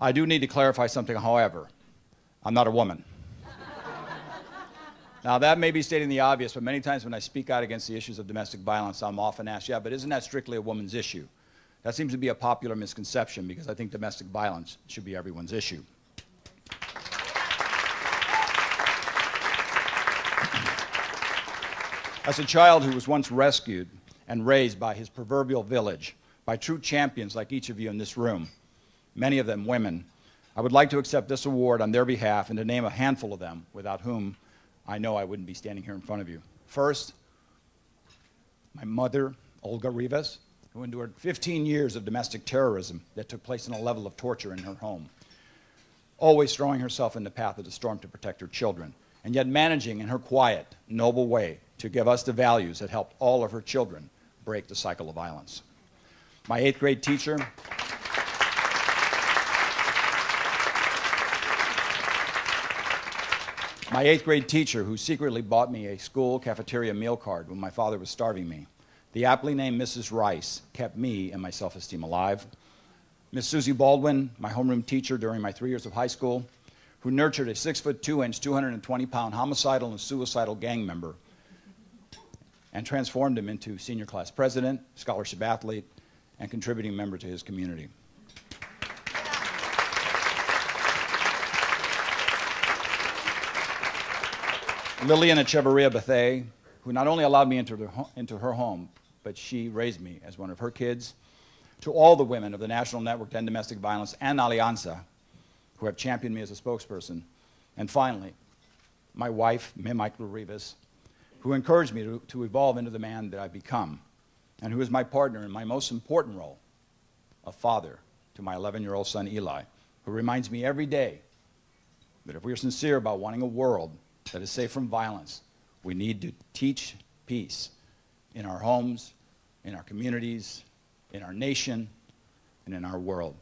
I do need to clarify something, however. I'm not a woman. now, that may be stating the obvious, but many times when I speak out against the issues of domestic violence, I'm often asked, yeah, but isn't that strictly a woman's issue? That seems to be a popular misconception because I think domestic violence should be everyone's issue. As a child who was once rescued and raised by his proverbial village, by true champions like each of you in this room, many of them women, I would like to accept this award on their behalf and to name a handful of them without whom I know I wouldn't be standing here in front of you. First, my mother, Olga Rivas, who endured 15 years of domestic terrorism that took place in a level of torture in her home, always throwing herself in the path of the storm to protect her children, and yet managing in her quiet, noble way to give us the values that helped all of her children break the cycle of violence. My eighth grade teacher, my eighth grade teacher who secretly bought me a school cafeteria meal card when my father was starving me. The aptly named Mrs. Rice kept me and my self esteem alive. Miss Susie Baldwin, my homeroom teacher during my three years of high school, who nurtured a six foot two inch, 220 pound homicidal and suicidal gang member and transformed him into senior class president, scholarship athlete, and contributing member to his community. Lillian Echeverria Bethay, who not only allowed me into, the, into her home, but she raised me as one of her kids. To all the women of the National Network to End Domestic Violence and Alianza, who have championed me as a spokesperson. And finally, my wife, Michael Rivas, who encouraged me to, to evolve into the man that I've become, and who is my partner in my most important role, a father to my 11 year old son Eli, who reminds me every day that if we are sincere about wanting a world that is safe from violence, we need to teach peace in our homes, in our communities, in our nation, and in our world.